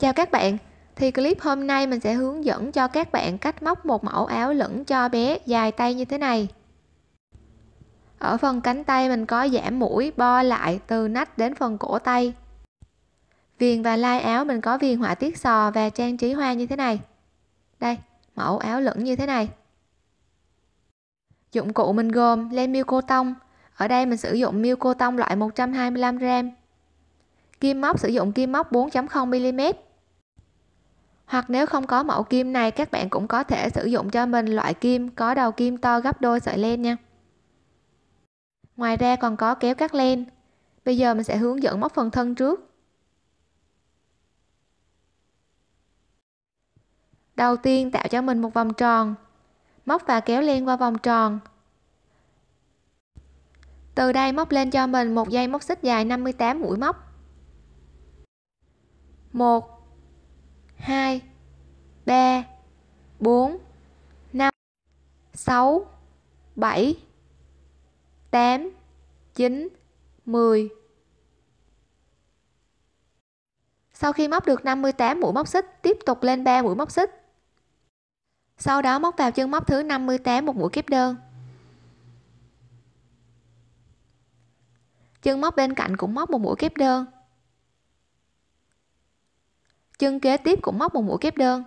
Chào các bạn, thì clip hôm nay mình sẽ hướng dẫn cho các bạn cách móc một mẫu áo lửng cho bé dài tay như thế này. Ở phần cánh tay mình có giảm mũi bo lại từ nách đến phần cổ tay. Viền và lai áo mình có viền họa tiết sò và trang trí hoa như thế này. Đây, mẫu áo lửng như thế này. Dụng cụ mình gồm len miêu cô tông. Ở đây mình sử dụng miêu cô tông loại 125g. Kim móc sử dụng kim móc 4.0 mm hoặc nếu không có mẫu kim này, các bạn cũng có thể sử dụng cho mình loại kim có đầu kim to gấp đôi sợi len nha. Ngoài ra còn có kéo cắt len. Bây giờ mình sẽ hướng dẫn móc phần thân trước. Đầu tiên tạo cho mình một vòng tròn. Móc và kéo len qua vòng tròn. Từ đây móc lên cho mình một dây móc xích dài 58 mũi móc. 1 2 3 4 5 6 7 8 9 10 Sau khi móc được 58 mũi móc xích, tiếp tục lên 3 mũi móc xích. Sau đó móc vào chân móc thứ 58 một mũi kép đơn. Chân móc bên cạnh cũng móc một mũi kép đơn chân kế tiếp cũng móc một mũi kép đơn.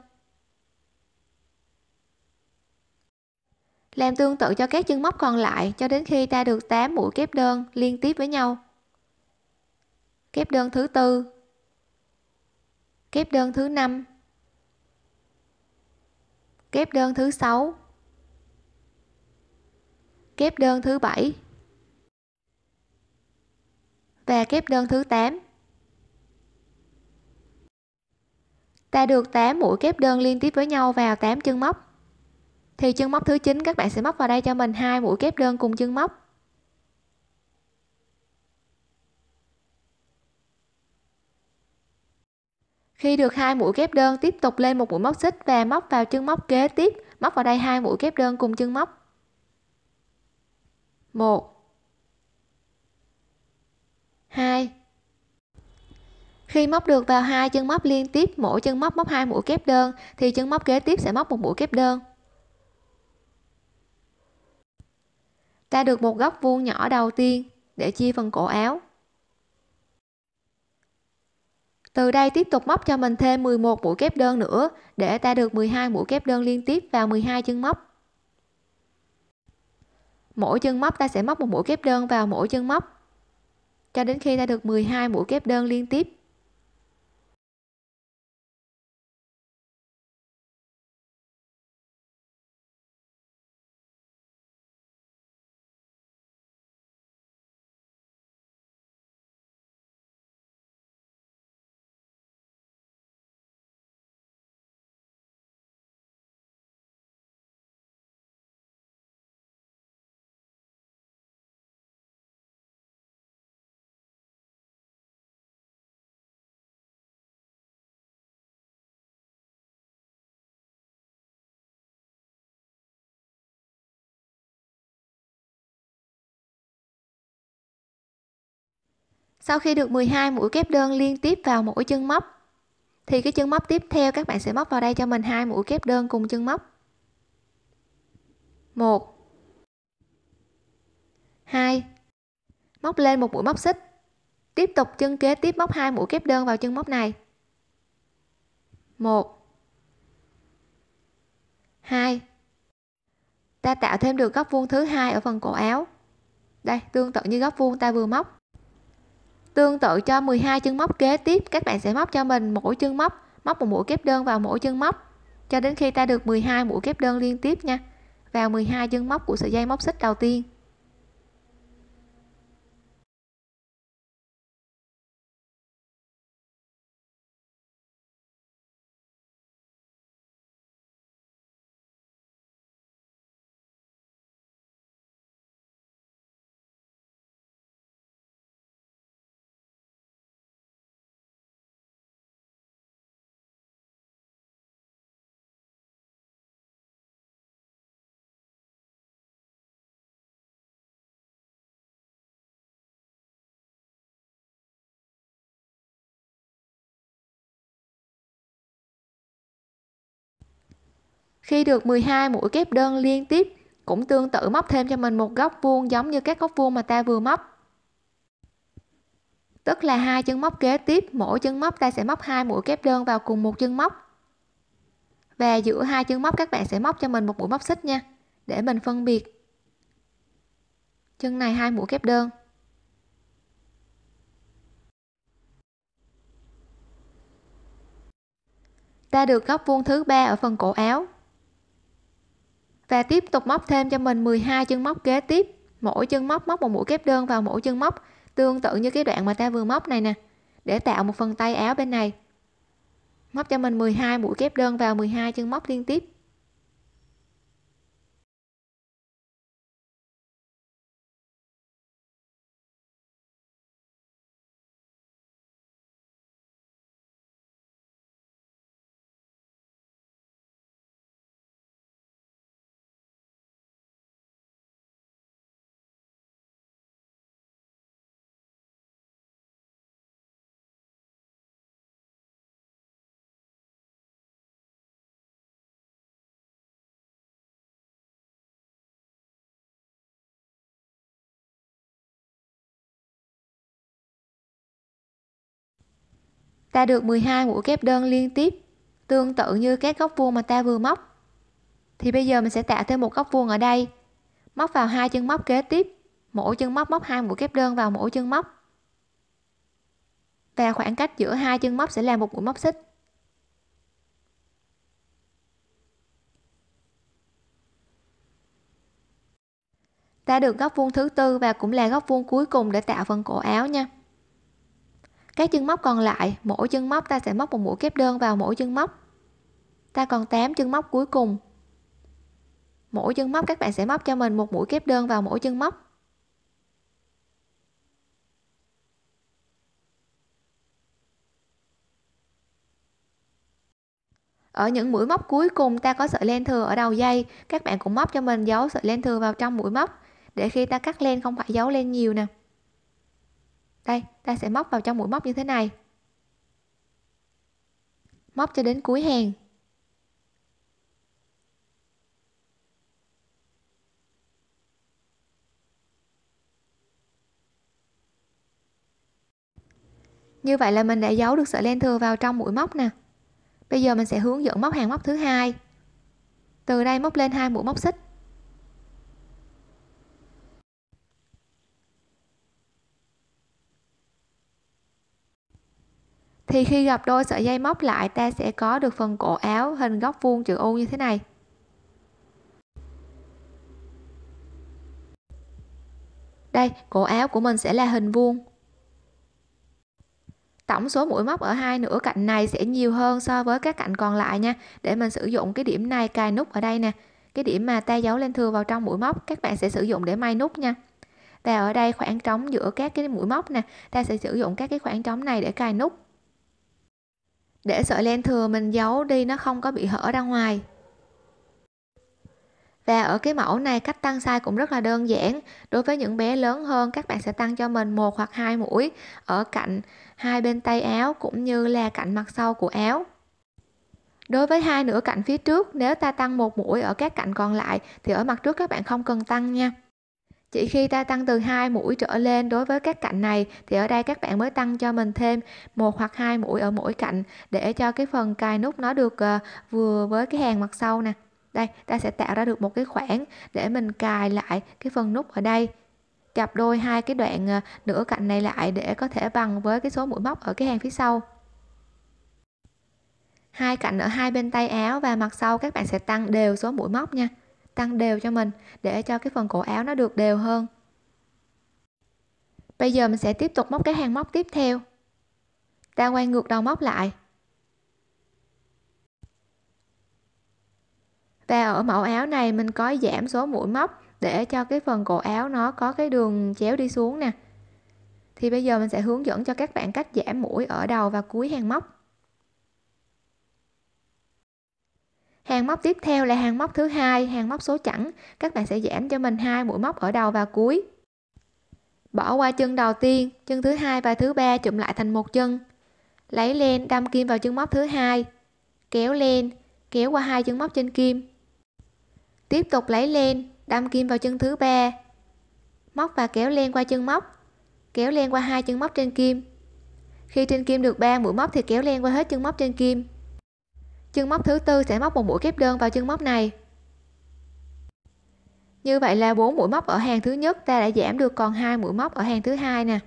Làm tương tự cho các chân móc còn lại cho đến khi ta được 8 mũi kép đơn liên tiếp với nhau. Kép đơn thứ tư. Kép đơn thứ năm. Kép đơn thứ sáu. Kép đơn thứ bảy. Và kép đơn thứ 8 ta được 8 mũi kép đơn liên tiếp với nhau vào 8 chân móc. Thì chân móc thứ 9 các bạn sẽ móc vào đây cho mình hai mũi kép đơn cùng chân móc. Khi được hai mũi kép đơn tiếp tục lên một mũi móc xích và móc vào chân móc kế tiếp, móc vào đây hai mũi kép đơn cùng chân móc. Một. Hai khi móc được vào hai chân móc liên tiếp, mỗi chân móc móc hai mũi kép đơn, thì chân móc kế tiếp sẽ móc một mũi kép đơn. Ta được một góc vuông nhỏ đầu tiên để chia phần cổ áo. Từ đây tiếp tục móc cho mình thêm 11 mũi kép đơn nữa, để ta được 12 mũi kép đơn liên tiếp vào 12 chân móc. Mỗi chân móc ta sẽ móc một mũi kép đơn vào mỗi chân móc, cho đến khi ta được 12 mũi kép đơn liên tiếp. Sau khi được 12 mũi kép đơn liên tiếp vào mỗi chân móc, thì cái chân móc tiếp theo các bạn sẽ móc vào đây cho mình hai mũi kép đơn cùng chân móc. Một. Hai. Móc lên một mũi móc xích. Tiếp tục chân kế tiếp móc hai mũi kép đơn vào chân móc này. Một. Hai. Ta tạo thêm được góc vuông thứ hai ở phần cổ áo. Đây, tương tự như góc vuông ta vừa móc tương tự cho 12 chân móc kế tiếp, các bạn sẽ móc cho mình mỗi chân móc móc một mũi kép đơn vào mỗi chân móc. Cho đến khi ta được 12 mũi kép đơn liên tiếp nha. Vào 12 chân móc của sợi dây móc xích đầu tiên. Khi được 12 mũi kép đơn liên tiếp, cũng tương tự móc thêm cho mình một góc vuông giống như các góc vuông mà ta vừa móc. Tức là hai chân móc kế tiếp, mỗi chân móc ta sẽ móc hai mũi kép đơn vào cùng một chân móc. Và giữa hai chân móc các bạn sẽ móc cho mình một mũi móc xích nha, để mình phân biệt chân này hai mũi kép đơn. Ta được góc vuông thứ ba ở phần cổ áo và tiếp tục móc thêm cho mình 12 chân móc kế tiếp. Mỗi chân móc móc một mũi kép đơn vào mỗi chân móc, tương tự như cái đoạn mà ta vừa móc này nè, để tạo một phần tay áo bên này. Móc cho mình 12 mũi kép đơn vào 12 chân móc liên tiếp. Ta được 12 mũi kép đơn liên tiếp, tương tự như các góc vuông mà ta vừa móc. Thì bây giờ mình sẽ tạo thêm một góc vuông ở đây. Móc vào hai chân móc kế tiếp, mỗi chân móc móc hai mũi kép đơn vào mỗi chân móc. Và khoảng cách giữa hai chân móc sẽ là một mũi móc xích. Ta được góc vuông thứ tư và cũng là góc vuông cuối cùng để tạo phần cổ áo nha các chân móc còn lại, mỗi chân móc ta sẽ móc một mũi kép đơn vào mỗi chân móc. Ta còn 8 chân móc cuối cùng. Mỗi chân móc các bạn sẽ móc cho mình một mũi kép đơn vào mỗi chân móc. Ở những mũi móc cuối cùng ta có sợi len thừa ở đầu dây, các bạn cũng móc cho mình dấu sợi len thừa vào trong mũi móc, để khi ta cắt len không phải giấu len nhiều nè đây, ta sẽ móc vào trong mũi móc như thế này. Móc cho đến cuối hàng. Như vậy là mình đã giấu được sợi len thừa vào trong mũi móc nè. Bây giờ mình sẽ hướng dẫn móc hàng móc thứ hai. Từ đây móc lên hai mũi móc xích. Thì khi gặp đôi sợi dây móc lại, ta sẽ có được phần cổ áo hình góc vuông chữ U như thế này. Đây, cổ áo của mình sẽ là hình vuông. Tổng số mũi móc ở hai nửa cạnh này sẽ nhiều hơn so với các cạnh còn lại nha. Để mình sử dụng cái điểm này cài nút ở đây nè. Cái điểm mà ta giấu lên thừa vào trong mũi móc, các bạn sẽ sử dụng để may nút nha. Và ở đây khoảng trống giữa các cái mũi móc nè. Ta sẽ sử dụng các cái khoảng trống này để cài nút để sợi len thừa mình giấu đi, nó không có bị hở ra ngoài. Và ở cái mẫu này, cách tăng size cũng rất là đơn giản. Đối với những bé lớn hơn, các bạn sẽ tăng cho mình một hoặc hai mũi ở cạnh hai bên tay áo, cũng như là cạnh mặt sau của áo. Đối với hai nửa cạnh phía trước, nếu ta tăng một mũi ở các cạnh còn lại, thì ở mặt trước các bạn không cần tăng nha chỉ khi ta tăng từ hai mũi trở lên đối với các cạnh này, thì ở đây các bạn mới tăng cho mình thêm một hoặc hai mũi ở mỗi cạnh để cho cái phần cài nút nó được ờ, vừa với cái hàng mặt sau nè. Đây, ta sẽ tạo ra được một cái khoảng để mình cài lại cái phần nút ở đây. Cặp đôi hai cái đoạn ờ, nửa cạnh này lại để có thể bằng với cái số mũi móc ở cái hàng phía sau. Hai cạnh ở hai bên tay áo và mặt sau các bạn sẽ tăng đều số mũi móc nha tăng đều cho mình, để cho cái phần cổ áo nó được đều hơn. Bây giờ mình sẽ tiếp tục móc cái hàng móc tiếp theo. Ta quay ngược đầu móc lại. Và ở mẫu áo này mình có giảm số mũi móc để cho cái phần cổ áo nó có cái đường chéo đi xuống nè. Thì bây giờ mình sẽ hướng dẫn cho các bạn cách giảm mũi ở đầu và cuối hàng móc. Hàng móc tiếp theo là hàng móc thứ hai, hàng móc số chẵn. Các bạn sẽ giảm cho mình hai mũi móc ở đầu và cuối. Bỏ qua chân đầu tiên, chân thứ hai và thứ ba chụm lại thành một chân. Lấy len đâm kim vào chân móc thứ hai. Kéo len, kéo qua hai chân móc trên kim. Tiếp tục lấy len, đâm kim vào chân thứ ba. Móc và kéo len qua chân móc. Kéo len qua hai chân móc trên kim. Khi trên kim được 3 mũi móc thì kéo len qua hết chân móc trên kim chân móc thứ tư sẽ móc một mũi kép đơn vào chân móc này. Như vậy là bốn mũi móc ở hàng thứ nhất ta đã giảm được còn hai mũi móc ở hàng thứ hai nè.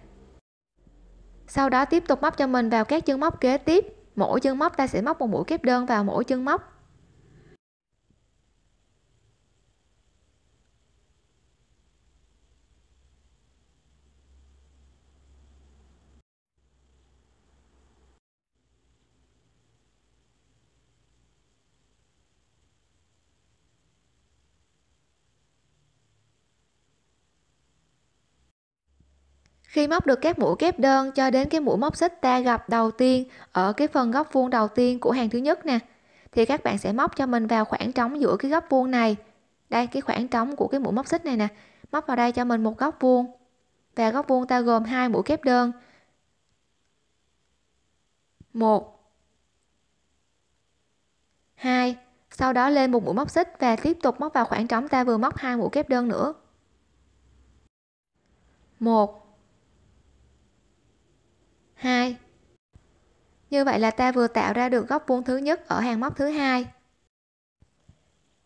Sau đó tiếp tục móc cho mình vào các chân móc kế tiếp. Mỗi chân móc ta sẽ móc một mũi kép đơn vào mỗi chân móc. Khi móc được các mũi kép đơn cho đến cái mũi móc xích ta gặp đầu tiên ở cái phần góc vuông đầu tiên của hàng thứ nhất nè, thì các bạn sẽ móc cho mình vào khoảng trống giữa cái góc vuông này. Đây, cái khoảng trống của cái mũi móc xích này nè. Móc vào đây cho mình một góc vuông. Và góc vuông ta gồm hai mũi kép đơn. Một, hai, sau đó lên một mũi móc xích và tiếp tục móc vào khoảng trống ta vừa móc hai mũi kép đơn nữa. Một 2 như vậy là ta vừa tạo ra được góc vuông thứ nhất ở hàng móc thứ hai.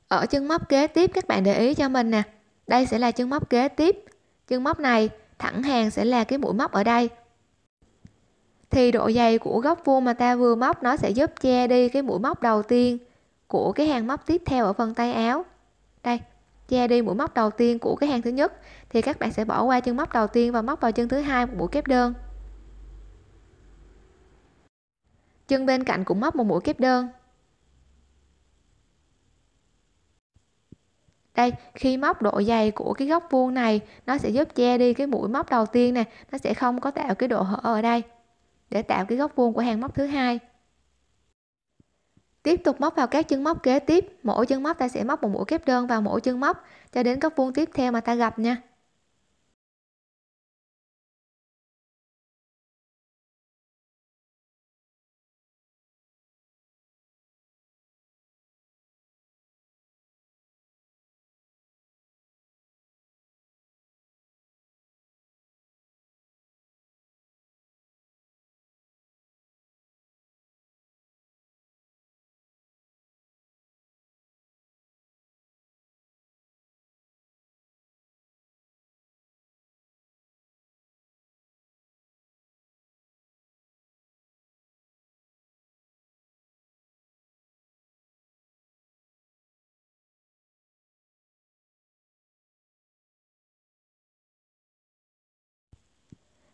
Ở chân móc kế tiếp, các bạn để ý cho mình nè. Đây sẽ là chân móc kế tiếp. Chân móc này, thẳng hàng sẽ là cái mũi móc ở đây. Thì độ dày của góc vuông mà ta vừa móc, nó sẽ giúp che đi cái mũi móc đầu tiên của cái hàng móc tiếp theo ở phần tay áo. Đây, che đi mũi móc đầu tiên của cái hàng thứ nhất. Thì các bạn sẽ bỏ qua chân móc đầu tiên và móc vào chân thứ hai một mũi kép đơn. Chân bên cạnh cũng móc một mũi kép đơn. Đây, khi móc độ dày của cái góc vuông này, nó sẽ giúp che đi cái mũi móc đầu tiên nè, nó sẽ không có tạo cái độ hở ở đây, để tạo cái góc vuông của hàng móc thứ hai. Tiếp tục móc vào các chân móc kế tiếp, mỗi chân móc ta sẽ móc một mũi kép đơn vào mỗi chân móc, cho đến góc vuông tiếp theo mà ta gặp nha.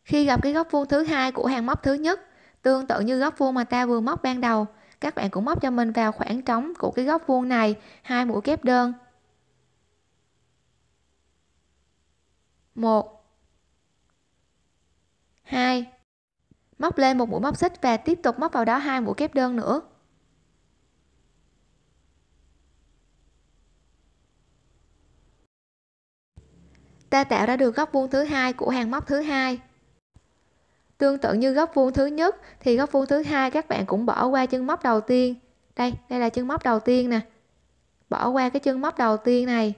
Khi gặp cái góc vuông thứ hai của hàng móc thứ nhất, tương tự như góc vuông mà ta vừa móc ban đầu, các bạn cũng móc cho mình vào khoảng trống của cái góc vuông này, hai mũi kép đơn. Một. Hai. Móc lên một mũi móc xích và tiếp tục móc vào đó hai mũi kép đơn nữa. Ta tạo ra được góc vuông thứ hai của hàng móc thứ hai tương tự như góc vuông thứ nhất, thì góc vuông thứ hai các bạn cũng bỏ qua chân móc đầu tiên. Đây đây là chân móc đầu tiên nè. Bỏ qua cái chân móc đầu tiên này.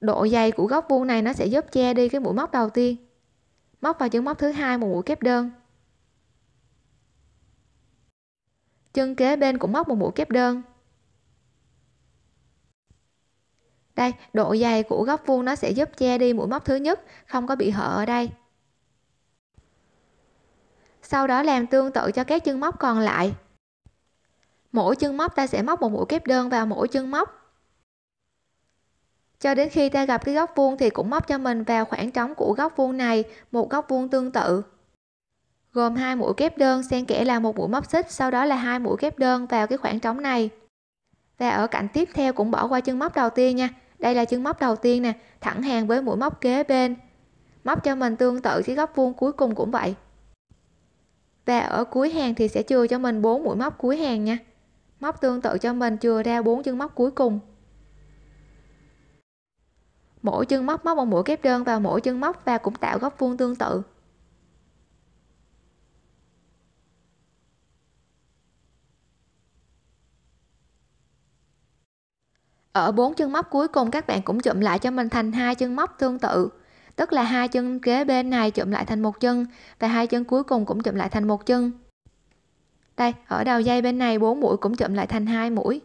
Độ dày của góc vuông này nó sẽ giúp che đi cái mũi móc đầu tiên. Móc vào chân móc thứ hai một mũi kép đơn. Chân kế bên cũng móc một mũi kép đơn. Đây, độ dày của góc vuông nó sẽ giúp che đi mũi móc thứ nhất, không có bị hở ở đây sau đó làm tương tự cho các chân móc còn lại. Mỗi chân móc ta sẽ móc một mũi kép đơn vào mỗi chân móc. Cho đến khi ta gặp cái góc vuông thì cũng móc cho mình vào khoảng trống của góc vuông này, một góc vuông tương tự. Gồm hai mũi kép đơn xen kẽ là một mũi móc xích, sau đó là hai mũi kép đơn vào cái khoảng trống này. Và ở cạnh tiếp theo cũng bỏ qua chân móc đầu tiên nha. Đây là chân móc đầu tiên nè, thẳng hàng với mũi móc kế bên. Móc cho mình tương tự cái góc vuông cuối cùng cũng vậy và ở cuối hàng thì sẽ chừa cho mình 4 mũi móc cuối hàng nha. Móc tương tự cho mình chừa ra 4 chân móc cuối cùng. Mỗi chân móc móc một mũi kép đơn vào mỗi chân móc và cũng tạo góc vuông tương tự. Ở bốn chân móc cuối cùng, các bạn cũng chụm lại cho mình thành hai chân móc tương tự tức là hai chân kế bên này chụm lại thành một chân và hai chân cuối cùng cũng chụm lại thành một chân. Đây, ở đầu dây bên này bốn mũi cũng chụm lại thành hai mũi.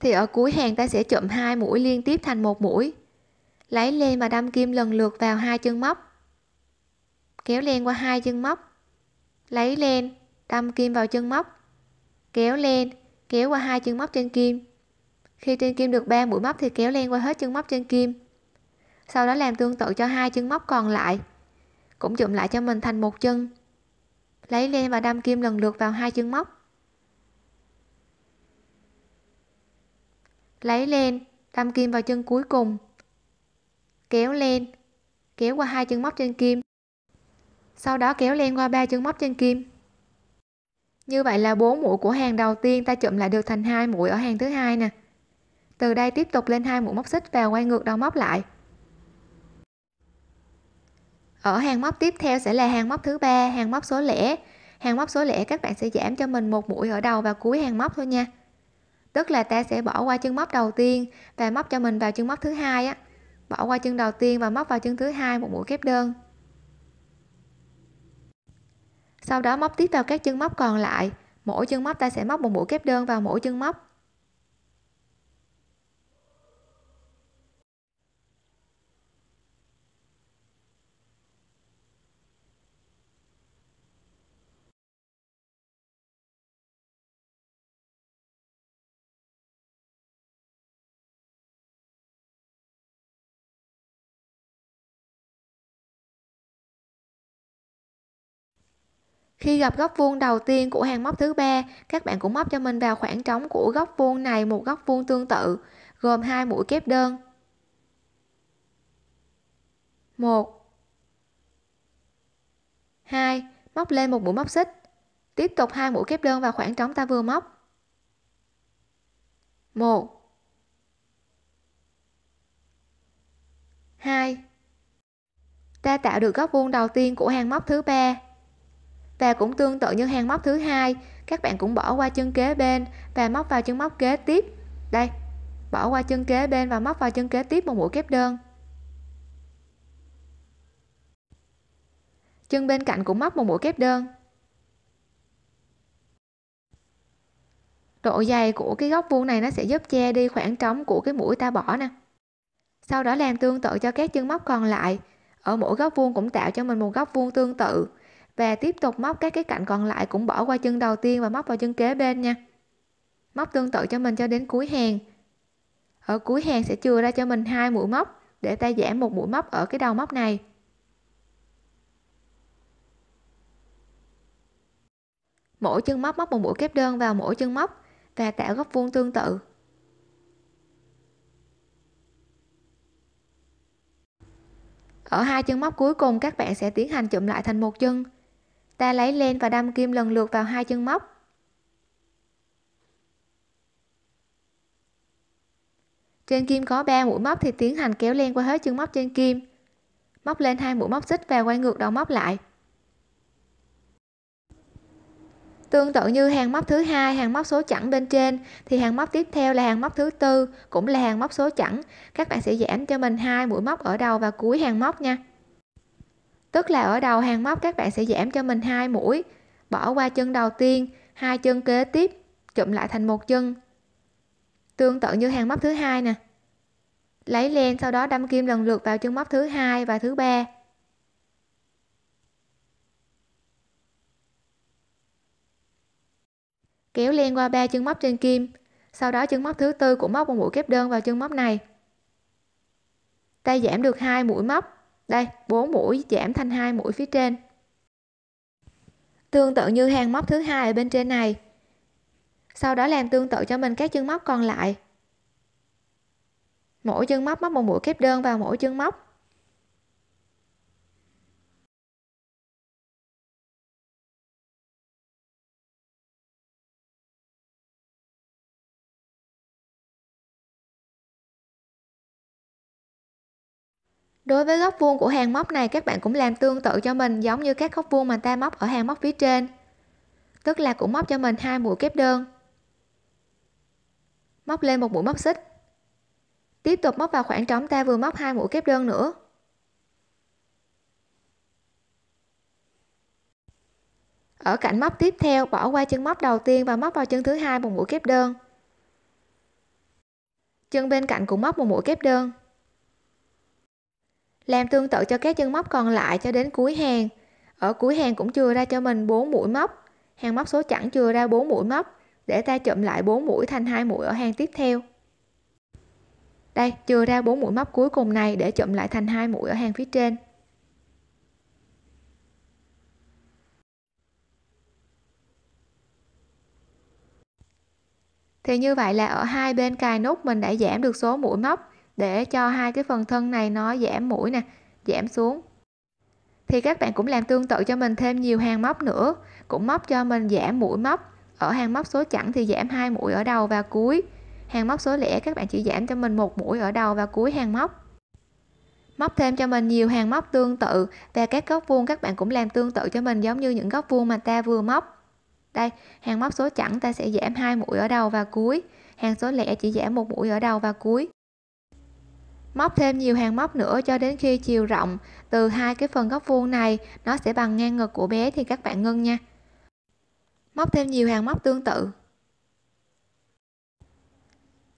Thì ở cuối hàng ta sẽ chụm hai mũi liên tiếp thành một mũi. Lấy len và đâm kim lần lượt vào hai chân móc. Kéo len qua hai chân móc. Lấy len đâm kim vào chân móc. Kéo len kéo qua hai chân móc trên kim. Khi trên kim được 3 mũi móc thì kéo len qua hết chân móc trên kim sau đó làm tương tự cho hai chân móc còn lại, cũng chụm lại cho mình thành một chân, lấy len và đâm kim lần lượt vào hai chân móc. Lấy len, đâm kim vào chân cuối cùng, kéo len, kéo qua hai chân móc trên kim, sau đó kéo len qua ba chân móc trên kim. Như vậy là bốn mũi của hàng đầu tiên ta chụm lại được thành hai mũi ở hàng thứ hai nè. Từ đây tiếp tục lên hai mũi móc xích và quay ngược đầu móc lại ở hàng móc tiếp theo sẽ là hàng móc thứ ba, hàng móc số lẻ. Hàng móc số lẻ các bạn sẽ giảm cho mình một mũi ở đầu và cuối hàng móc thôi nha. Tức là ta sẽ bỏ qua chân móc đầu tiên và móc cho mình vào chân móc thứ hai á. Bỏ qua chân đầu tiên và móc vào chân thứ hai một mũi kép đơn. Sau đó móc tiếp vào các chân móc còn lại. Mỗi chân móc ta sẽ móc một mũi kép đơn vào mỗi chân móc. Khi gặp góc vuông đầu tiên của hàng móc thứ ba, các bạn cũng móc cho mình vào khoảng trống của góc vuông này một góc vuông tương tự, gồm hai mũi kép đơn. Một. Hai. Móc lên một mũi móc xích. Tiếp tục hai mũi kép đơn vào khoảng trống ta vừa móc. Một. Hai. Ta tạo được góc vuông đầu tiên của hàng móc thứ ba và cũng tương tự như hàng móc thứ hai. Các bạn cũng bỏ qua chân kế bên và móc vào chân móc kế tiếp. Đây, bỏ qua chân kế bên và móc vào chân kế tiếp một mũi kép đơn. Chân bên cạnh cũng móc một mũi kép đơn. Độ dày của cái góc vuông này nó sẽ giúp che đi khoảng trống của cái mũi ta bỏ nè. Sau đó làm tương tự cho các chân móc còn lại. Ở mỗi góc vuông cũng tạo cho mình một góc vuông tương tự và tiếp tục móc các cái cạnh còn lại cũng bỏ qua chân đầu tiên và móc vào chân kế bên nha. Móc tương tự cho mình cho đến cuối hàng. Ở cuối hàng sẽ chừa ra cho mình hai mũi móc để ta giảm một mũi móc ở cái đầu móc này. Mỗi chân móc móc một mũi kép đơn vào mỗi chân móc và tạo góc vuông tương tự. Ở hai chân móc cuối cùng, các bạn sẽ tiến hành chụm lại thành một chân ta lấy len và đâm kim lần lượt vào hai chân móc. Trên kim có 3 mũi móc thì tiến hành kéo len qua hết chân móc trên kim. Móc lên hai mũi móc xích và quay ngược đầu móc lại. Tương tự như hàng móc thứ hai, hàng móc số chẵn bên trên, thì hàng móc tiếp theo là hàng móc thứ tư, cũng là hàng móc số chẵn. Các bạn sẽ giảm cho mình hai mũi móc ở đầu và cuối hàng móc nha tức là ở đầu hàng móc các bạn sẽ giảm cho mình hai mũi. Bỏ qua chân đầu tiên, hai chân kế tiếp chụm lại thành một chân. Tương tự như hàng móc thứ hai nè. Lấy len sau đó đâm kim lần lượt vào chân móc thứ hai và thứ ba. Kéo len qua ba chân móc trên kim. Sau đó chân móc thứ tư cũng móc một mũi kép đơn vào chân móc này. Ta giảm được hai mũi móc đây 4 mũi giảm thành hai mũi phía trên. Tương tự như hàng móc thứ hai ở bên trên này. Sau đó làm tương tự cho mình các chân móc còn lại. Mỗi chân móc móc một mũi kép đơn vào mỗi chân móc. Đối với góc vuông của hàng móc này, các bạn cũng làm tương tự cho mình, giống như các góc vuông mà ta móc ở hàng móc phía trên. Tức là cũng móc cho mình hai mũi kép đơn. Móc lên một mũi móc xích. Tiếp tục móc vào khoảng trống ta vừa móc hai mũi kép đơn nữa. Ở cạnh móc tiếp theo, bỏ qua chân móc đầu tiên và móc vào chân thứ hai một mũi kép đơn. Chân bên cạnh cũng móc một mũi kép đơn làm tương tự cho các chân móc còn lại cho đến cuối hàng. Ở cuối hàng cũng chừa ra cho mình 4 mũi móc. Hàng móc số chẵn chừa ra 4 mũi móc, để ta chụm lại 4 mũi thành hai mũi ở hàng tiếp theo. Đây, chừa ra 4 mũi móc cuối cùng này để chụm lại thành hai mũi ở hàng phía trên. Thì như vậy là ở hai bên cài nút mình đã giảm được số mũi móc để cho hai cái phần thân này nó giảm mũi nè, giảm xuống. Thì các bạn cũng làm tương tự cho mình thêm nhiều hàng móc nữa. Cũng móc cho mình giảm mũi móc. Ở hàng móc số chẵn thì giảm hai mũi ở đầu và cuối. Hàng móc số lẻ các bạn chỉ giảm cho mình một mũi ở đầu và cuối hàng móc. Móc thêm cho mình nhiều hàng móc tương tự. Và các góc vuông các bạn cũng làm tương tự cho mình giống như những góc vuông mà ta vừa móc. Đây, hàng móc số chẵn ta sẽ giảm hai mũi ở đầu và cuối. Hàng số lẻ chỉ giảm một mũi ở đầu và cuối móc thêm nhiều hàng móc nữa cho đến khi chiều rộng. Từ hai cái phần góc vuông này, nó sẽ bằng ngang ngực của bé thì các bạn ngưng nha. Móc thêm nhiều hàng móc tương tự.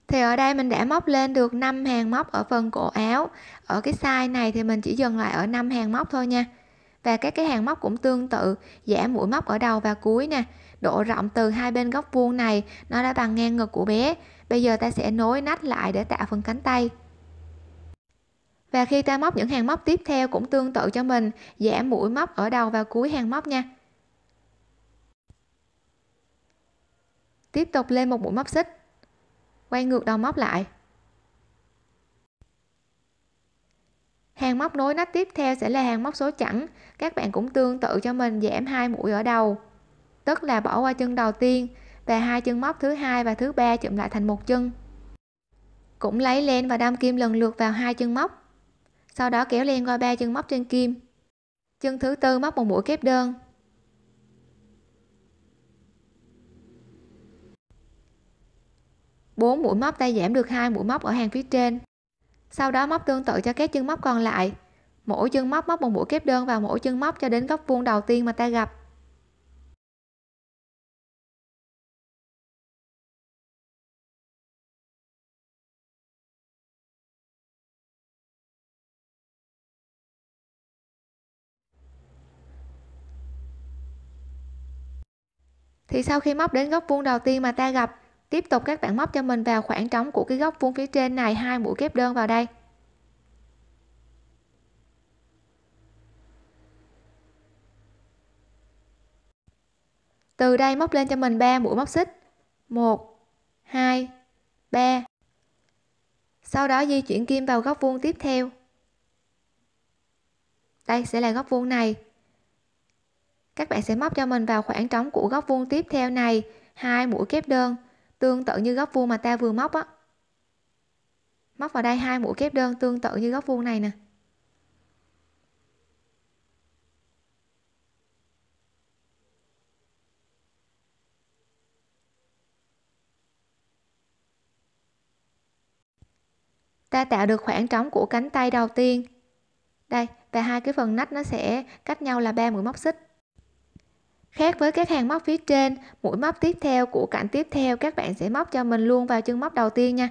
Thì ở đây mình đã móc lên được 5 hàng móc ở phần cổ áo. Ở cái size này thì mình chỉ dừng lại ở 5 hàng móc thôi nha. Và các cái hàng móc cũng tương tự giảm mũi móc ở đầu và cuối nè. Độ rộng từ hai bên góc vuông này, nó đã bằng ngang ngực của bé. Bây giờ ta sẽ nối nách lại để tạo phần cánh tay và khi ta móc những hàng móc tiếp theo cũng tương tự cho mình giảm mũi móc ở đầu và cuối hàng móc nha. Tiếp tục lên một mũi móc xích. Quay ngược đầu móc lại. Hàng móc nối nách tiếp theo sẽ là hàng móc số chẵn. Các bạn cũng tương tự cho mình, giảm hai mũi ở đầu. Tức là bỏ qua chân đầu tiên và hai chân móc thứ hai và thứ ba chụm lại thành một chân. Cũng lấy len và đâm kim lần lượt vào hai chân móc sau đó kéo len qua ba chân móc trên kim. Chân thứ tư móc một mũi kép đơn. Bốn mũi móc ta giảm được hai mũi móc ở hàng phía trên. Sau đó móc tương tự cho các chân móc còn lại. Mỗi chân móc móc một mũi kép đơn vào mỗi chân móc cho đến góc vuông đầu tiên mà ta gặp. Thì sau khi móc đến góc vuông đầu tiên mà ta gặp, tiếp tục các bạn móc cho mình vào khoảng trống của cái góc vuông phía trên này hai mũi kép đơn vào đây. Từ đây móc lên cho mình 3 mũi móc xích. 1 2 3 sau đó di chuyển kim vào góc vuông tiếp theo. Đây sẽ là góc vuông này các bạn sẽ móc cho mình vào khoảng trống của góc vuông tiếp theo này. Hai mũi kép đơn, tương tự như góc vuông mà ta vừa móc á. Móc vào đây hai mũi kép đơn tương tự như góc vuông này nè. Ta tạo được khoảng trống của cánh tay đầu tiên. Đây, và hai cái phần nách nó sẽ cách nhau là ba mũi móc xích khác với các hàng móc phía trên, mũi móc tiếp theo của cạnh tiếp theo các bạn sẽ móc cho mình luôn vào chân móc đầu tiên nha.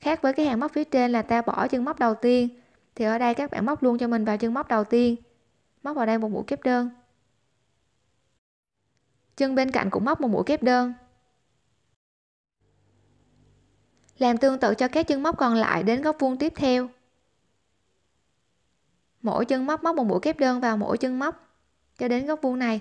Khác với cái hàng móc phía trên là ta bỏ chân móc đầu tiên, thì ở đây các bạn móc luôn cho mình vào chân móc đầu tiên. Móc vào đây một mũi kép đơn. Chân bên cạnh cũng móc một mũi kép đơn. Làm tương tự cho các chân móc còn lại đến góc vuông tiếp theo. Mỗi chân móc móc một mũi kép đơn vào mỗi chân móc cho đến góc vuông này.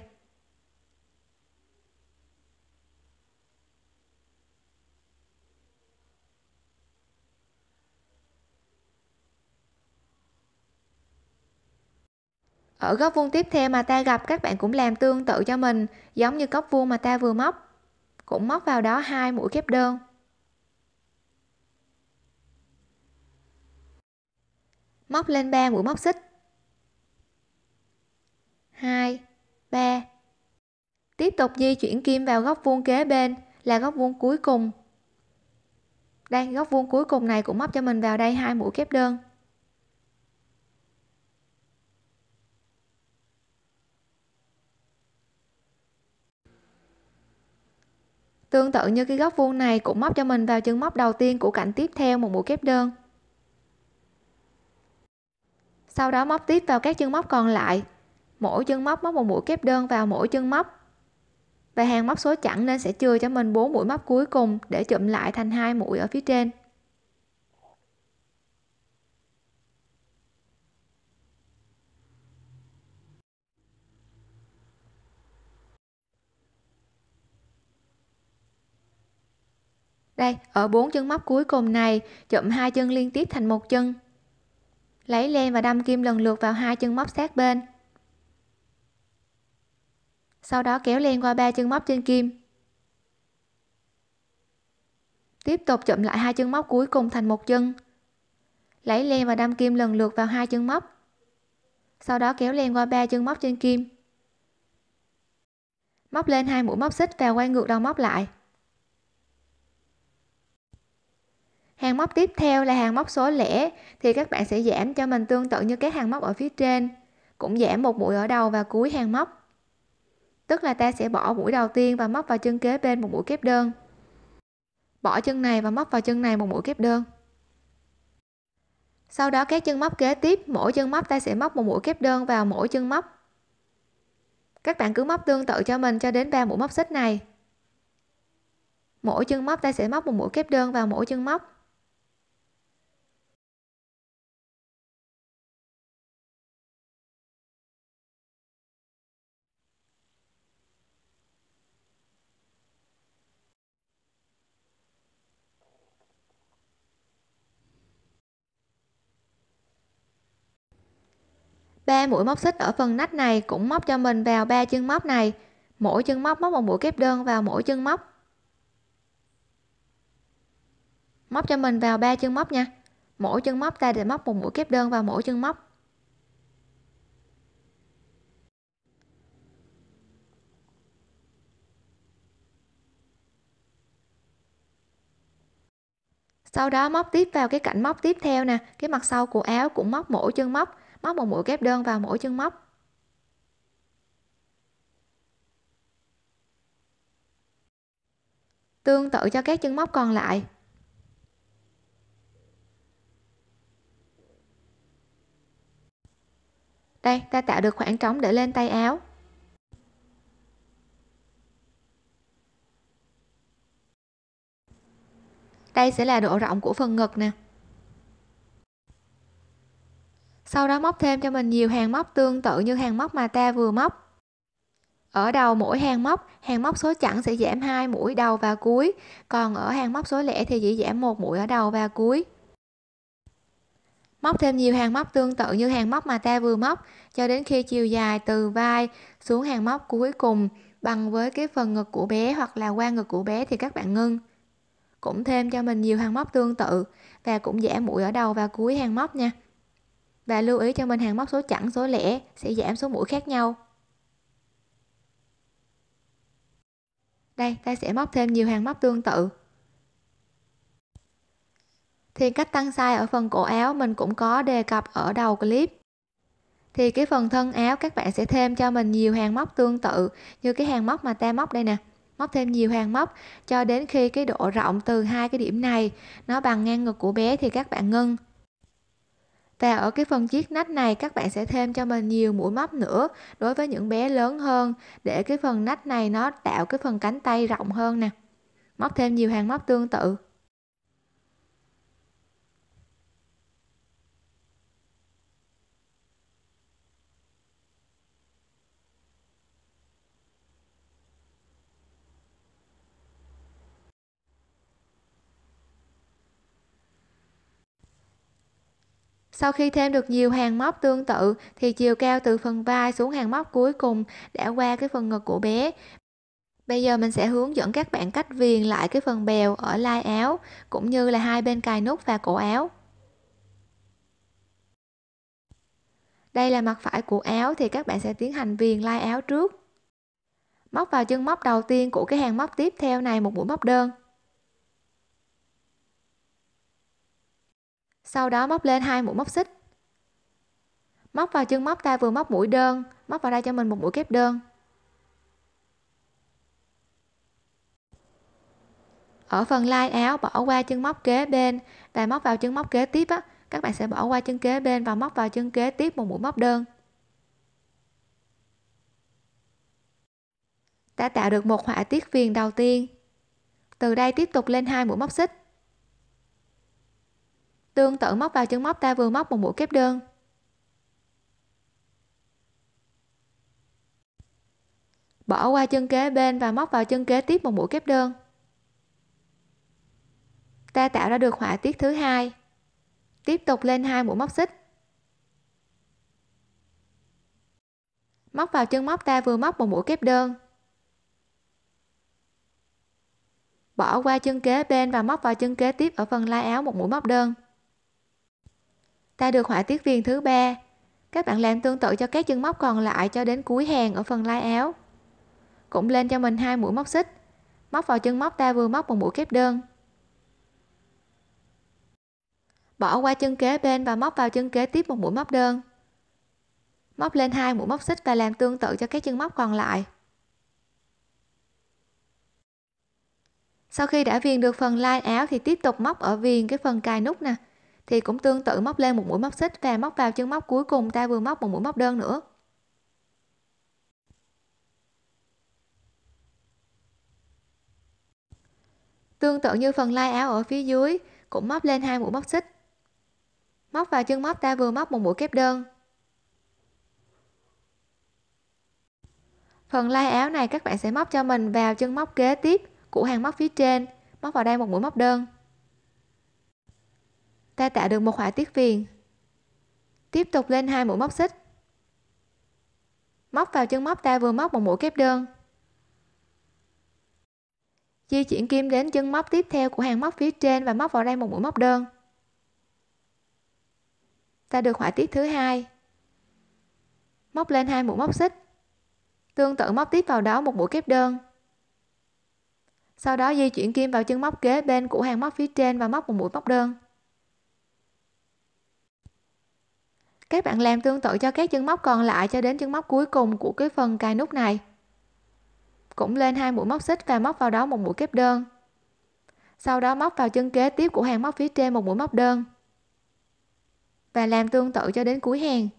Ở góc vuông tiếp theo mà ta gặp, các bạn cũng làm tương tự cho mình, giống như góc vuông mà ta vừa móc. Cũng móc vào đó hai mũi kép đơn. Móc lên 3 mũi móc xích. 2 3 tiếp tục di chuyển kim vào góc vuông kế bên, là góc vuông cuối cùng. Đây, góc vuông cuối cùng này cũng móc cho mình vào đây hai mũi kép đơn. Tương tự như cái góc vuông này cũng móc cho mình vào chân móc đầu tiên của cạnh tiếp theo một mũi kép đơn. Sau đó móc tiếp vào các chân móc còn lại. Mỗi chân móc móc một mũi kép đơn vào mỗi chân móc. Và hàng móc số chẵn nên sẽ chừa cho mình 4 mũi móc cuối cùng để chụm lại thành hai mũi ở phía trên. Đây, ở bốn chân móc cuối cùng này, chụm hai chân liên tiếp thành một chân. Lấy len và đâm kim lần lượt vào hai chân móc sát bên. Sau đó kéo len qua ba chân móc trên kim. Tiếp tục chụm lại hai chân móc cuối cùng thành một chân. Lấy len và đâm kim lần lượt vào hai chân móc. Sau đó kéo len qua ba chân móc trên kim. Móc lên hai mũi móc xích và quay ngược đầu móc lại. Hàng móc tiếp theo là hàng móc số lẻ, thì các bạn sẽ giảm cho mình tương tự như các hàng móc ở phía trên, cũng giảm một mũi ở đầu và cuối hàng móc. Tức là ta sẽ bỏ mũi đầu tiên và móc vào chân kế bên một mũi kép đơn. Bỏ chân này và móc vào chân này một mũi kép đơn. Sau đó các chân móc kế tiếp, mỗi chân móc ta sẽ móc một mũi kép đơn vào mỗi chân móc. Các bạn cứ móc tương tự cho mình cho đến ba mũi móc xích này. Mỗi chân móc ta sẽ móc một mũi kép đơn vào mỗi chân móc. Ba mũi móc xích ở phần nách này cũng móc cho mình vào ba chân móc này. Mỗi chân móc móc một mũi kép đơn vào mỗi chân móc. Móc cho mình vào ba chân móc nha. Mỗi chân móc ta để móc một mũi kép đơn vào mỗi chân móc. Sau đó móc tiếp vào cái cạnh móc tiếp theo nè. Cái mặt sau của áo cũng móc mỗi chân móc móc một mũi kép đơn vào mỗi chân móc. Tương tự cho các chân móc còn lại. Đây, ta tạo được khoảng trống để lên tay áo. Đây sẽ là độ rộng của phần ngực nè sau đó móc thêm cho mình nhiều hàng móc tương tự như hàng móc mà ta vừa móc. Ở đầu mỗi hàng móc hàng móc số chẵn sẽ giảm hai mũi đầu và cuối. Còn ở hàng móc số lẻ thì chỉ giảm một mũi ở đầu và cuối. Móc thêm nhiều hàng móc tương tự như hàng móc mà ta vừa móc, cho đến khi chiều dài từ vai xuống hàng móc cuối cùng, bằng với cái phần ngực của bé hoặc là qua ngực của bé thì các bạn ngưng. Cũng thêm cho mình nhiều hàng móc tương tự và cũng giảm mũi ở đầu và cuối hàng móc nha và lưu ý cho mình hàng móc số chẵn, số lẻ sẽ giảm số mũi khác nhau. Đây, ta sẽ móc thêm nhiều hàng móc tương tự. Thì cách tăng size ở phần cổ áo mình cũng có đề cập ở đầu clip. Thì cái phần thân áo các bạn sẽ thêm cho mình nhiều hàng móc tương tự, như cái hàng móc mà ta móc đây nè. Móc thêm nhiều hàng móc cho đến khi cái độ rộng từ hai cái điểm này nó bằng ngang ngực của bé thì các bạn ngưng và ở cái phần chiếc nách này, các bạn sẽ thêm cho mình nhiều mũi móc nữa đối với những bé lớn hơn để cái phần nách này nó tạo cái phần cánh tay rộng hơn nè, móc thêm nhiều hàng móc tương tự. Sau khi thêm được nhiều hàng móc tương tự, thì chiều cao từ phần vai xuống hàng móc cuối cùng đã qua cái phần ngực của bé. Bây giờ mình sẽ hướng dẫn các bạn cách viền lại cái phần bèo ở lai áo, cũng như là hai bên cài nút và cổ áo. Đây là mặt phải của áo, thì các bạn sẽ tiến hành viền lai áo trước. Móc vào chân móc đầu tiên của cái hàng móc tiếp theo này, một mũi móc đơn. Sau đó móc lên hai mũi móc xích. Móc vào chân móc ta vừa móc mũi đơn, móc vào đây cho mình một mũi kép đơn. Ở phần lai áo, bỏ qua chân móc kế bên. Và móc vào chân móc kế tiếp á, các bạn sẽ bỏ qua chân kế bên và móc vào chân kế tiếp một mũi móc đơn. Đã tạo được một họa tiết viền đầu tiên. Từ đây tiếp tục lên hai mũi móc xích tương tự móc vào chân móc, ta vừa móc một mũi kép đơn. Bỏ qua chân kế bên và móc vào chân kế tiếp một mũi kép đơn. Ta tạo ra được họa tiết thứ hai. Tiếp tục lên hai mũi móc xích. Móc vào chân móc, ta vừa móc một mũi kép đơn. Bỏ qua chân kế bên và móc vào chân kế tiếp ở phần lai áo một mũi móc đơn ta được họa tiết viền thứ ba. Các bạn làm tương tự cho các chân móc còn lại cho đến cuối hàng ở phần lai áo. Cũng lên cho mình hai mũi móc xích. Móc vào chân móc ta vừa móc một mũi kép đơn. Bỏ qua chân kế bên và móc vào chân kế tiếp một mũi móc đơn. Móc lên hai mũi móc xích và làm tương tự cho các chân móc còn lại. Sau khi đã viền được phần lai áo thì tiếp tục móc ở viền cái phần cài nút nè thì cũng tương tự móc lên một mũi móc xích và móc vào chân móc cuối cùng, ta vừa móc một mũi móc đơn nữa. Tương tự như phần lai áo ở phía dưới, cũng móc lên hai mũi móc xích. Móc vào chân móc, ta vừa móc một mũi kép đơn. Phần lai áo này các bạn sẽ móc cho mình vào chân móc kế tiếp của hàng móc phía trên, móc vào đây một mũi móc đơn ta tạo được một họa tiết viền. Tiếp tục lên hai mũi móc xích. Móc vào chân móc ta vừa móc một mũi kép đơn. Di chuyển kim đến chân móc tiếp theo của hàng móc phía trên và móc vào đây một mũi móc đơn. Ta được họa tiết thứ hai. Móc lên hai mũi móc xích. Tương tự móc tiếp vào đó một mũi kép đơn. Sau đó di chuyển kim vào chân móc kế bên của hàng móc phía trên và móc một mũi móc đơn. Các bạn làm tương tự cho các chân móc còn lại cho đến chân móc cuối cùng của cái phần cài nút này. Cũng lên hai mũi móc xích và móc vào đó một mũi kép đơn. Sau đó móc vào chân kế tiếp của hàng móc phía trên một mũi móc đơn. Và làm tương tự cho đến cuối hàng.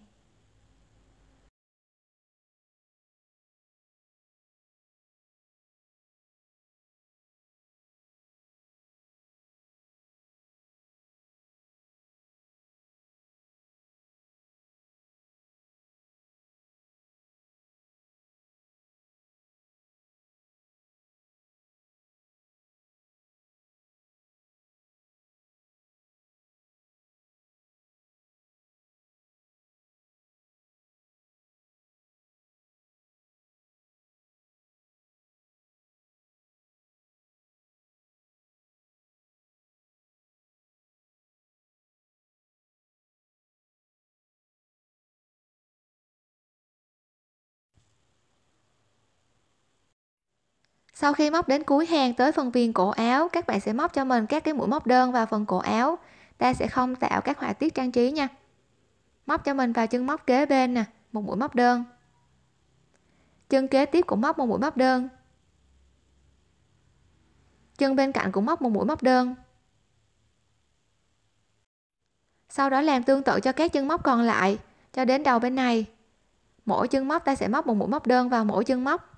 Sau khi móc đến cuối hàng tới phần viền cổ áo, các bạn sẽ móc cho mình các cái mũi móc đơn vào phần cổ áo. Ta sẽ không tạo các họa tiết trang trí nha. Móc cho mình vào chân móc kế bên nè, một mũi móc đơn. Chân kế tiếp cũng móc một mũi móc đơn. Chân bên cạnh cũng móc một mũi móc đơn. Sau đó làm tương tự cho các chân móc còn lại, cho đến đầu bên này. Mỗi chân móc ta sẽ móc một mũi móc đơn vào mỗi chân móc.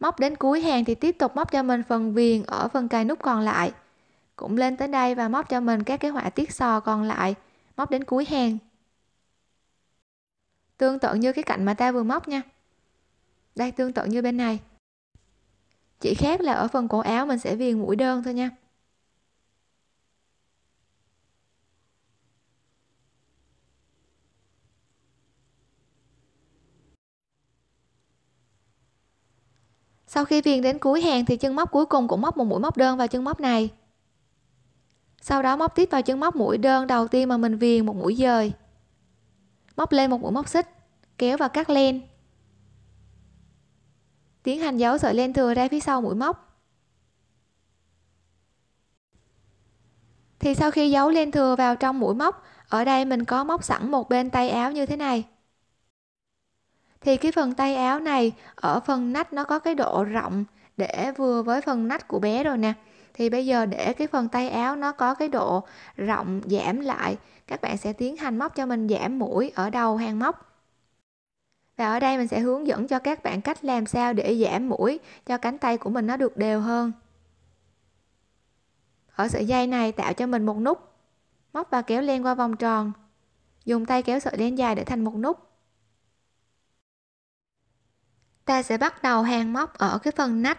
Móc đến cuối hàng thì tiếp tục móc cho mình phần viền ở phần cài nút còn lại. Cũng lên tới đây và móc cho mình các cái họa tiết sò còn lại. Móc đến cuối hàng. Tương tự như cái cạnh mà ta vừa móc nha. Đây tương tự như bên này. Chỉ khác là ở phần cổ áo mình sẽ viền mũi đơn thôi nha. sau khi viền đến cuối hàng thì chân móc cuối cùng cũng móc một mũi móc đơn vào chân móc này. Sau đó móc tiếp vào chân móc mũi đơn đầu tiên mà mình viền một mũi dời. Móc lên một mũi móc xích, kéo và cắt len. Tiến hành giấu sợi len thừa ra phía sau mũi móc. Thì sau khi giấu len thừa vào trong mũi móc, ở đây mình có móc sẵn một bên tay áo như thế này thì cái phần tay áo này, ở phần nách nó có cái độ rộng để vừa với phần nách của bé rồi nè. Thì bây giờ để cái phần tay áo nó có cái độ rộng giảm lại, các bạn sẽ tiến hành móc cho mình giảm mũi ở đầu hàng móc. Và ở đây mình sẽ hướng dẫn cho các bạn cách làm sao để giảm mũi cho cánh tay của mình nó được đều hơn. Ở sợi dây này tạo cho mình một nút, móc và kéo len qua vòng tròn. Dùng tay kéo sợi len dài để thành một nút ta sẽ bắt đầu hàng móc ở cái phần nách.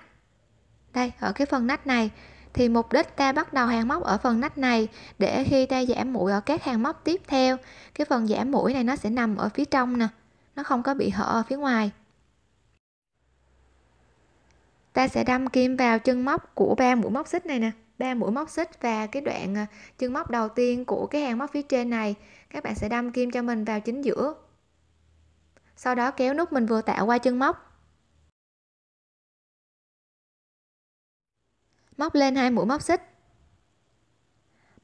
Đây, ở cái phần nách này, thì mục đích ta bắt đầu hàng móc ở phần nách này để khi ta giảm mũi ở các hàng móc tiếp theo, cái phần giảm mũi này nó sẽ nằm ở phía trong nè, nó không có bị hở ở phía ngoài. Ta sẽ đâm kim vào chân móc của ba mũi móc xích này nè, ba mũi móc xích và cái đoạn à, chân móc đầu tiên của cái hàng móc phía trên này, các bạn sẽ đâm kim cho mình vào chính giữa. Sau đó kéo nút mình vừa tạo qua chân móc. Móc lên hai mũi móc xích.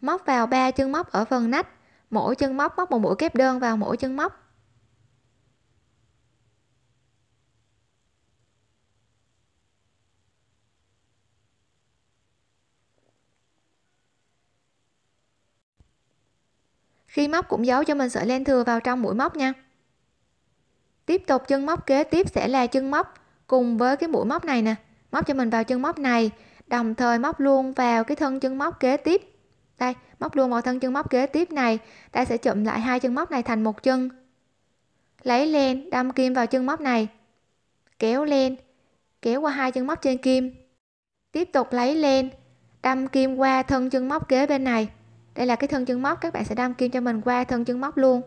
Móc vào ba chân móc ở phần nách, mỗi chân móc móc một mũi kép đơn vào mỗi chân móc. Khi móc cũng giấu cho mình sợi len thừa vào trong mũi móc nha. Tiếp tục chân móc kế tiếp sẽ là chân móc cùng với cái mũi móc này nè. Móc cho mình vào chân móc này đồng thời móc luôn vào cái thân chân móc kế tiếp. Đây, móc luôn vào thân chân móc kế tiếp này. Ta sẽ chụm lại hai chân móc này thành một chân. Lấy len đâm kim vào chân móc này. Kéo lên, kéo qua hai chân móc trên kim. Tiếp tục lấy len đâm kim qua thân chân móc kế bên này. Đây là cái thân chân móc, các bạn sẽ đâm kim cho mình qua thân chân móc luôn.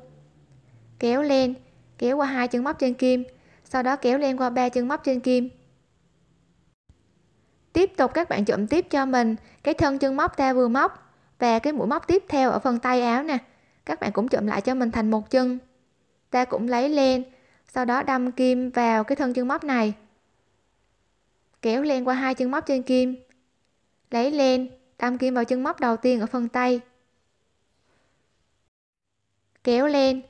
Kéo lên, kéo qua hai chân móc trên kim. Sau đó kéo lên qua ba chân móc trên kim tiếp tục các bạn chụm tiếp cho mình. Cái thân chân móc ta vừa móc và cái mũi móc tiếp theo ở phần tay áo nè. Các bạn cũng chụm lại cho mình thành một chân. Ta cũng lấy lên, sau đó đâm kim vào cái thân chân móc này. Kéo lên qua hai chân móc trên kim. Lấy lên, đâm kim vào chân móc đầu tiên ở phần tay. Kéo lên,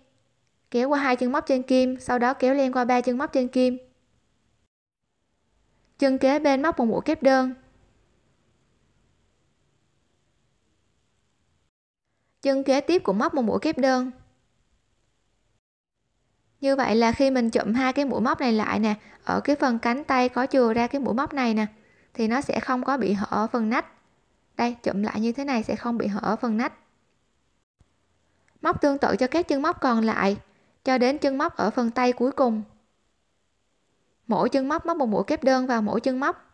kéo qua hai chân móc trên kim, sau đó kéo lên qua ba chân móc trên kim chân kế bên móc một mũi kép đơn. Chân kế tiếp cũng móc một mũi kép đơn. Như vậy là khi mình chụm hai cái mũi móc này lại nè, ở cái phần cánh tay có chừa ra cái mũi móc này nè, thì nó sẽ không có bị hở phần nách. Đây, chụm lại như thế này sẽ không bị hở phần nách. Móc tương tự cho các chân móc còn lại, cho đến chân móc ở phần tay cuối cùng mỗi chân móc móc một mũi kép đơn vào mỗi chân móc.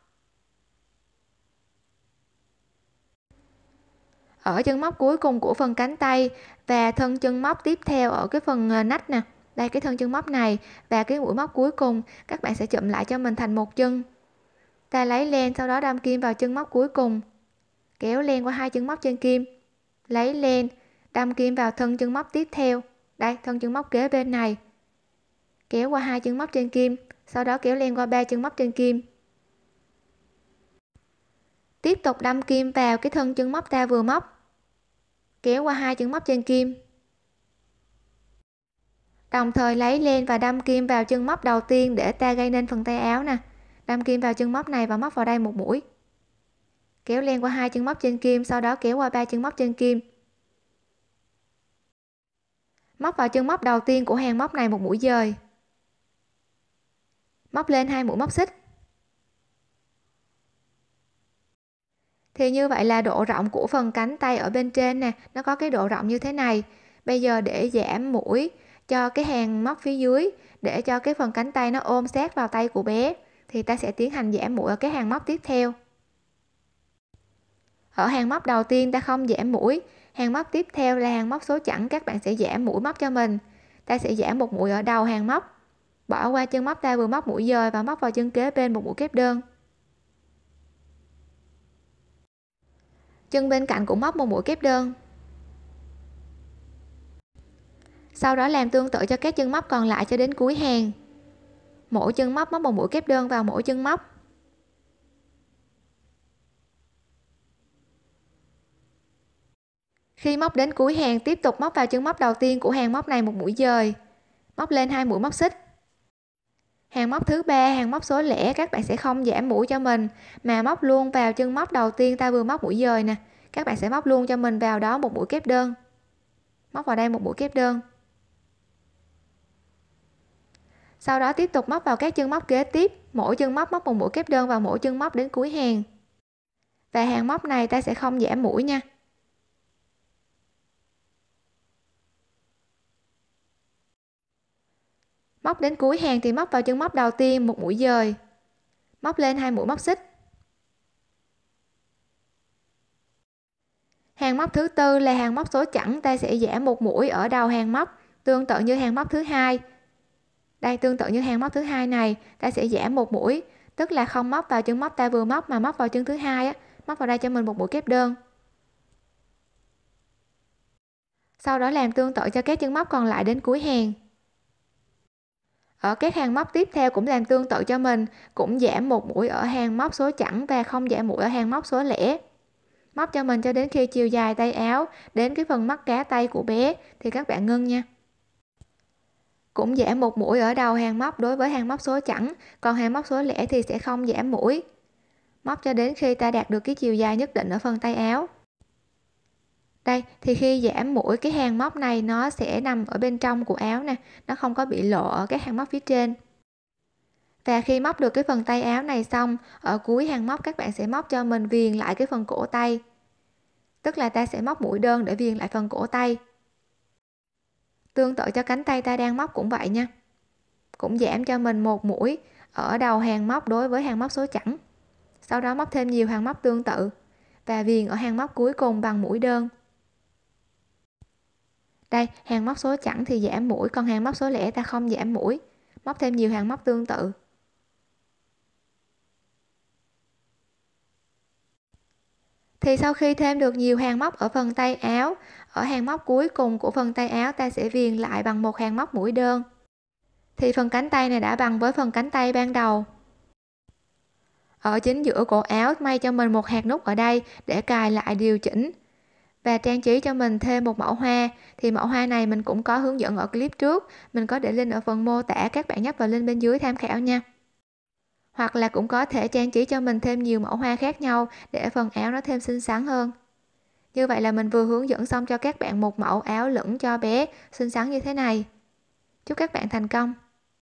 Ở chân móc cuối cùng của phần cánh tay và thân chân móc tiếp theo ở cái phần ờ, nách nè. Đây, cái thân chân móc này và cái mũi móc cuối cùng, các bạn sẽ chụm lại cho mình thành một chân. Ta lấy len sau đó đâm kim vào chân móc cuối cùng. Kéo len qua hai chân móc trên kim. Lấy len, đâm kim vào thân chân móc tiếp theo. Đây, thân chân móc kế bên này. Kéo qua hai chân móc trên kim sau đó kéo len qua ba chân móc trên kim. Tiếp tục đâm kim vào cái thân chân móc ta vừa móc. Kéo qua hai chân móc trên kim. Đồng thời lấy len và đâm kim vào chân móc đầu tiên để ta gây nên phần tay áo nè. Đâm kim vào chân móc này và móc vào đây một mũi. Kéo len qua hai chân móc trên kim, sau đó kéo qua ba chân móc trên kim. Móc vào chân móc đầu tiên của hàng móc này một mũi dời móc lên hai mũi móc xích. Thì như vậy là độ rộng của phần cánh tay ở bên trên nè, nó có cái độ rộng như thế này. Bây giờ để giảm mũi cho cái hàng móc phía dưới, để cho cái phần cánh tay nó ôm sát vào tay của bé, thì ta sẽ tiến hành giảm mũi ở cái hàng móc tiếp theo. Ở hàng móc đầu tiên ta không giảm mũi, hàng móc tiếp theo là hàng móc số chẵn, các bạn sẽ giảm mũi móc cho mình. Ta sẽ giảm một mũi ở đầu hàng móc bỏ qua chân móc ta vừa móc mũi dời và móc vào chân kế bên một mũi kép đơn. Chân bên cạnh cũng móc một mũi kép đơn. Sau đó làm tương tự cho các chân móc còn lại cho đến cuối hàng. Mỗi chân móc móc một mũi kép đơn vào mỗi chân móc. Khi móc đến cuối hàng, tiếp tục móc vào chân móc đầu tiên của hàng móc này một mũi dời. Móc lên hai mũi móc xích hàng móc thứ ba, hàng móc số lẻ, các bạn sẽ không giảm mũi cho mình. Mà móc luôn vào chân móc đầu tiên, ta vừa móc mũi dời nè. Các bạn sẽ móc luôn cho mình vào đó một mũi kép đơn. Móc vào đây một mũi kép đơn. Sau đó tiếp tục móc vào các chân móc kế tiếp. Mỗi chân móc móc một mũi kép đơn vào mỗi chân móc đến cuối hàng. Và hàng móc này ta sẽ không giảm mũi nha. Móc đến cuối hàng thì móc vào chân móc đầu tiên một mũi dời. Móc lên hai mũi móc xích. Hàng móc thứ tư là hàng móc số chẵn ta sẽ giảm một mũi ở đầu hàng móc, tương tự như hàng móc thứ hai. Đây, tương tự như hàng móc thứ hai này, ta sẽ giảm một mũi, tức là không móc vào chân móc ta vừa móc mà móc vào chân thứ hai á, móc vào đây cho mình một mũi kép đơn. Sau đó làm tương tự cho các chân móc còn lại đến cuối hàng. Ờ, ở các hàng móc tiếp theo cũng làm tương tự cho mình, cũng giảm một mũi ở hàng móc số chẵn và không giảm mũi ở hàng móc số lẻ. Móc cho mình cho đến khi chiều dài tay áo, đến cái phần mắt cá tay của bé, thì các bạn ngưng nha. Cũng giảm một mũi ở đầu hàng móc đối với hàng móc số chẵn, còn hàng móc số lẻ thì sẽ không giảm mũi. Móc cho đến khi ta đạt được cái chiều dài nhất định ở phần tay áo đây, thì khi giảm mũi, cái hàng móc này nó sẽ nằm ở bên trong của áo nè, nó không có bị lộ ở cái hàng móc phía trên. Và khi móc được cái phần tay áo này xong, ở cuối hàng móc, các bạn sẽ móc cho mình viền lại cái phần cổ tay. Tức là ta sẽ móc mũi đơn để viền lại phần cổ tay. Tương tự cho cánh tay ta đang móc cũng vậy nha. Cũng giảm cho mình một mũi ở đầu hàng móc đối với hàng móc số chẵn. Sau đó móc thêm nhiều hàng móc tương tự và viền ở hàng móc cuối cùng bằng mũi đơn đây, hàng móc số chẵn thì giảm mũi, còn hàng móc số lẻ ta không giảm mũi. Móc thêm nhiều hàng móc tương tự. Thì sau khi thêm được nhiều hàng móc ở phần tay áo, ở hàng móc cuối cùng của phần tay áo ta sẽ viền lại bằng một hàng móc mũi đơn. Thì phần cánh tay này đã bằng với phần cánh tay ban đầu. Ở chính giữa cổ áo, may cho mình một hạt nút ở đây để cài lại điều chỉnh và trang trí cho mình thêm một mẫu hoa. Thì mẫu hoa này mình cũng có hướng dẫn ở clip trước. Mình có để link ở phần mô tả các bạn nhấp vào link bên dưới tham khảo nha. Hoặc là cũng có thể trang trí cho mình thêm nhiều mẫu hoa khác nhau để phần áo nó thêm xinh xắn hơn. Như vậy là mình vừa hướng dẫn xong cho các bạn một mẫu áo lửng cho bé xinh xắn như thế này. Chúc các bạn thành công!